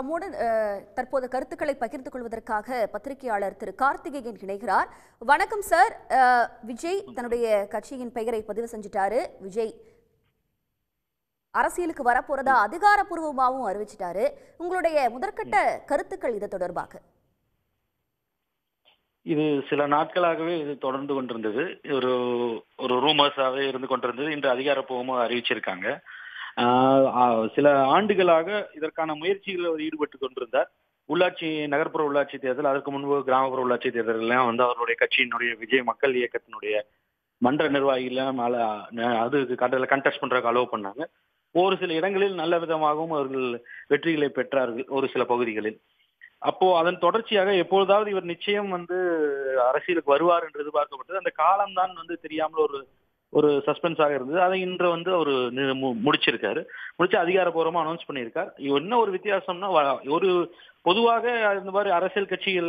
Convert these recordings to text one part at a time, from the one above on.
தம்மோடு தற்போது கருத்துக்களை பகிர்ந்து கொள்வதற்காக பத்திரிகையாளர் திரு கார்த்திகேயன் இணைகிறார். வணக்கம் சார். விஜய் தன்னுடைய கட்சியின் பெயரை பதிவு செஞ்சுட்டாரு. விஜய் அரசியலுக்கு வரப்போறதா அதிகாரப்பூர்வமாகவும் அறிவிச்சிட்டாரு. உங்களுடைய முதற்கட்ட கருத்துக்கள் இது தொடர்பாக. இது சில நாட்களாகவே இது தொடர்ந்து கொண்டிருந்தது. ஒரு ஒரு ரூமர்ஸாகவே இருந்து கொண்டிருந்தது. இன்று அதிகாரப்பூர்வமாக அறிவிச்சிருக்காங்க. சில ஆண்டுகளாக இதற்கான முயற்சிகளில் அவர் ஈடுபட்டு கொண்டிருந்தார். உள்ளாட்சி நகர்ப்புற உள்ளாட்சி தேர்தல் அதற்கு முன்பு கிராமப்புற உள்ளாட்சி தேர்தல்லாம் வந்து அவருடைய கட்சியினுடைய விஜய் மக்கள் இயக்கத்தினுடைய மன்ற நிர்வாகிகள் அது கண்டெஸ்ட் பண்றதுக்கு அலோவ் பண்ணாங்க. ஒரு சில இடங்களில் நல்ல விதமாகவும் அவர்கள் வெற்றிகளை பெற்றார்கள் ஒரு சில பகுதிகளில். அப்போ அதன் தொடர்ச்சியாக எப்பொழுதாவது இவர் நிச்சயம் வந்து அரசியலுக்கு வருவார் என்று எதிர்பார்க்கப்பட்டது. அந்த காலம்தான் வந்து தெரியாமல் ஒரு ஒரு சஸ்பென்ஸாக இருந்தது. அதை இன்று வந்து அவர் முடிச்சிருக்காரு. முடிச்சு அதிகாரப்பூர்வமாக அனௌன்ஸ் பண்ணியிருக்கார். என்ன ஒரு வித்தியாசம்னா வ- ஒரு பொதுவாக இந்த மாதிரி அரசியல் கட்சிகள்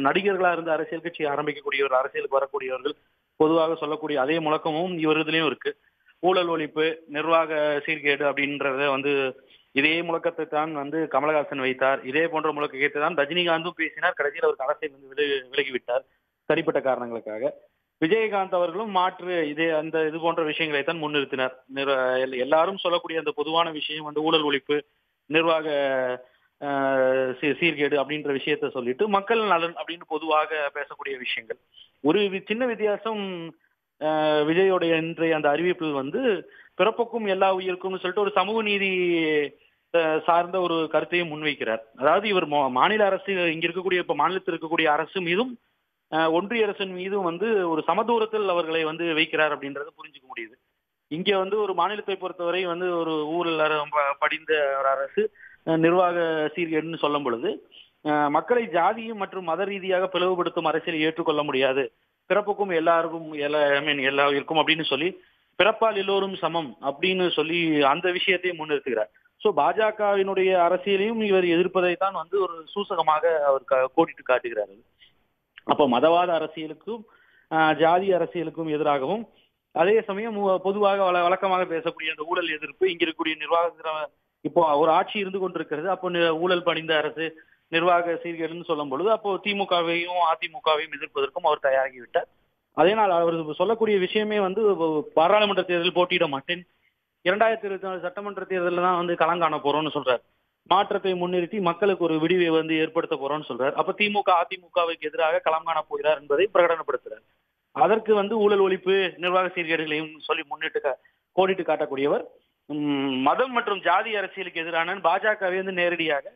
நடிகர்களாக இருந்து அரசியல் கட்சி ஆரம்பிக்கக்கூடியவர் அரசியலுக்கு வரக்கூடியவர்கள் பொதுவாக சொல்லக்கூடிய அதே முழக்கமும் இவர் இதுலேயும் இருக்கு. ஊழல் ஒழிப்பு நிர்வாக சீர்கேடு அப்படின்றத வந்து இதே முழக்கத்தை தான் வந்து கமலஹாசன் வைத்தார். இதே போன்ற முழக்கத்தை தான் ரஜினிகாந்தும் பேசினார். கடைசியில் அவருக்கு அரசியல் வந்து விலகி விலகிவிட்டார். தனிப்பட்ட காரணங்களுக்காக. விஜயகாந்த் அவர்களும் மாற்று இதே அந்த இது போன்ற விஷயங்களை தான் முன்னிறுத்தினார் எல்லாரும் சொல்லக்கூடிய அந்த பொதுவான விஷயம் வந்து ஊழல் ஒழிப்பு நிர்வாக சீ- சீர்கேடு அப்படின்ற விஷயத்த சொல்லிட்டு மக்கள் நலன் அப்படின்னு பொதுவாக பேசக்கூடிய விஷயங்கள். ஒரு சின்ன வித்தியாசம் ஆஹ், விஜயோடைய இன்றைய அந்த அறிவிப்பில் வந்து பிறப்புக்கும் எல்லா உயிருக்கும்னு சொல்லிட்டு ஒரு சமூக நீதி சார்ந்த ஒரு கருத்தையும் முன்வைக்கிறார். அதாவது இவர் மா- மாநில அரசு இங்க இருக்கக்கூடிய இப்ப மாநிலத்தில் இருக்கக்கூடிய அரசு மீதும் ஒன்றிய அரசின் மீதும் வந்து ஒரு சமதூரத்தில் அவர்களை வந்து வைக்கிறார் அப்படின்றத புரிஞ்சுக்க முடியுது. இங்க வந்து ஒரு மாநிலத்தை பொறுத்தவரை வந்து ஒரு ஊழல் படிந்த ஒரு அரசு நிர்வாக சீர்கேடுன்னு சொல்லும் பொழுது மக்களை ஜாதியும் மற்றும் மத ரீதியாக பிளவுபடுத்தும் அரசியல் ஏற்றுக்கொள்ள முடியாது. பிறப்புக்கும் எல்லாருக்கும் எல்லா ஐ மீன் எல்லா இருக்கும் அப்படின்னு சொல்லி பிறப்பால் எல்லோரும் சமம் அப்படின்னு சொல்லி அந்த விஷயத்தையும் முன்னிறுத்துகிறார். சோ பாஜகவினுடைய அரசியலையும் இவர் எதிர்ப்பதை தான் வந்து ஒரு சூசகமாக அவர் க- கோடிட்டு காட்டுகிறார் அப்போ மதவாத அரசியலுக்கும் ஜாதி அரசியலுக்கும் எதிராகவும் அதே சமயம் பொதுவாக வழக்கமாக பேசக்கூடிய அந்த ஊழல் எதிர்ப்பு இங்க இருக்கக்கூடிய நிர்வாக இப்போ ஒரு ஆட்சி இருந்து கொண்டிருக்கிறது. அப்போ ஊழல் பணிந்த அரசு நிர்வாக சீர்கேடுன்னு சொல்லும் பொழுது அப்போ திமுகவையும் அதிமுகவையும் எதிர்ப்பதற்கும் அவர் தயாராகிவிட்டார். அதே நாள் அவர் சொல்லக்கூடிய விஷயமே வந்து பாராளுமன்ற தேர்தலில் போட்டியிட மாட்டேன். இரண்டாயிரத்தி இருபத்தி நாலு சட்டமன்ற தேர்தலில் தான் வந்து களம் காண போறோம்னு சொல்றாரு. மாற்றத்தை முன்னிறுத்தி மக்களுக்கு ஒரு விடிவை வந்து ஏற்படுத்த போறோம்னு சொல்றார். அப்ப திமுக அதிமுகவுக்கு எதிராக களம் காண போகிறார் என்பதை பிரகடனப்படுத்துறார். அதற்கு வந்து ஊழல் ஒழிப்பு நிர்வாக சீர்கேடுகளையும் சொல்லி முன்னிட்டு கோடிட்டு காட்டக்கூடியவர். மதம் மற்றும் ஜாதி அரசியலுக்கு எதிரான பாஜகவை வந்து நேரடியாக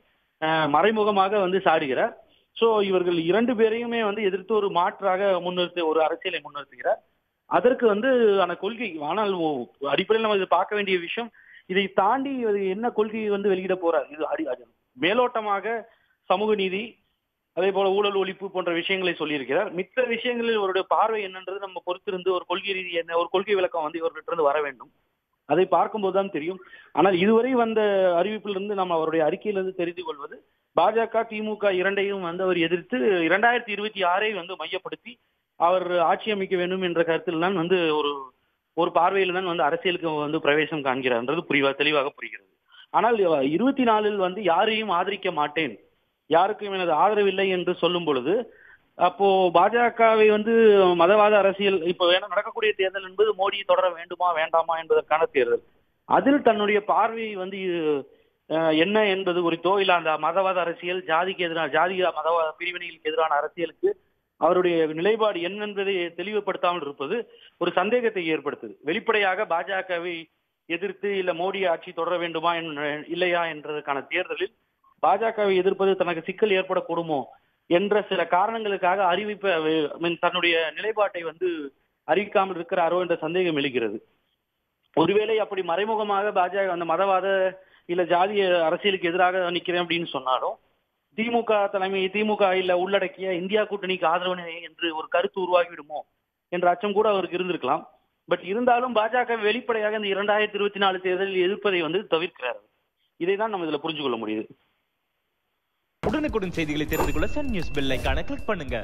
அஹ், மறைமுகமாக வந்து சாடுகிறார். சோ இவர்கள் இரண்டு பேரையுமே வந்து எதிர்த்து ஒரு மாற்றாக முன்னிறுத்தி ஒரு அரசியலை முன்னிறுத்துகிறார். அதற்கு வந்து அந்த கொள்கை ஆனால் அடிப்படையில் நம்ம இது பார்க்க வேண்டிய விஷயம் இதை தாண்டி என்ன கொள்கையை வந்து வெளியிட போறார்? இது அடி மேலோட்டமாக சமூக நீதி அதே போல ஊழல் ஒழிப்பு போன்ற விஷயங்களை சொல்லியிருக்கிறார். மித்த விஷயங்களில் இவருடைய பார்வை என்னன்றது நம்ம பொறுத்திருந்து ஒரு கொள்கை ரீதி என்ன ஒரு கொள்கை விளக்கம் வந்து இவர்கிட்ட வர வேண்டும். அதை பார்க்கும்போது தான் தெரியும். ஆனால் இதுவரை வந்த அறிவிப்பிலிருந்து நம்ம அவருடைய அறிக்கையிலிருந்து தெரிந்து கொள்வது பாஜக திமுக இரண்டையும் வந்து அவர் எதிர்த்து இரண்டாயிரத்தி இருபத்தி ஆறை வந்து மையப்படுத்தி அவர் ஆட்சி அமைக்க வேண்டும் என்ற கருத்தில் தான் வந்து ஒரு ஒரு பார்வையில் தான் வந்து அரசியலுக்கு வந்து பிரவேசம் காண்கிறார்ன்றது புரிவா தெளிவாக புரிகிறது. ஆனால் இருபத்தி நாலில் வந்து யாரையும் ஆதரிக்க மாட்டேன். யாருக்கும் எனது ஆதரவில்லை என்று சொல்லும் பொழுது அப்போ பாஜகவை வந்து மதவாத அரசியல் இப்போ வேணும் நடக்கக்கூடிய தேர்தல் என்பது மோடியை தொடர வேண்டுமா வேண்டாமா என்பதற்கான தேர்தல். அதில் தன்னுடைய பார்வையை வந்து என்ன என்பது குறித்தோ இல்ல அந்த மதவாத அரசியல் ஜாதிக்கு எதிரான ஜாதி மதவாத பிரிவினைகளுக்கு எதிரான அரசியலுக்கு அவருடைய நிலைப்பாடு என்ன என்பதை தெளிவுபடுத்தாமல் இருப்பது ஒரு சந்தேகத்தை ஏற்படுத்துது. வெளிப்படையாக பாஜகவை எதிர்த்து இல்ல மோடி ஆட்சி தொடர வேண்டுமா இல்லையா என்றதற்கான தேர்தலில் பாஜகவை எதிர்ப்பது தனக்கு சிக்கல் ஏற்படக்கூடுமோ என்ற சில காரணங்களுக்காக அறிவிப்ப தன்னுடைய நிலைப்பாட்டை வந்து அறிவிக்காமல் இருக்கிறாரோ என்ற சந்தேகம் எழுகிறது. ஒருவேளை அப்படி மறைமுகமாக பாஜக அந்த மதவாத இல்ல ஜாதிய அரசியலுக்கு எதிராக நிக்கிறேன் அப்படின்னு சொன்னாலும் திமுக தலைமை திமுக இல்ல உள்ளடக்கிய இந்தியா கூட்டணிக்கு ஆதரவு என்று ஒரு கருத்து உருவாகிவிடுமோ என்ற அச்சம் கூட அவருக்கு இருந்திருக்கலாம். பட் இருந்தாலும் பாஜக வெளிப்படையாக இந்த இரண்டாயிரத்தி இருபத்தி நாலு தேர்தலில் எதிர்ப்பதை வந்து தவிர்க்கிறார் இதை தான் நம்ம இதுல புரிஞ்சு கொள்ள முடியுது. உடனுக்குடன் செய்திகளை தெரிந்து கொள்ள சன் நியூஸ் பெல் கிளிக் பண்ணுங்க.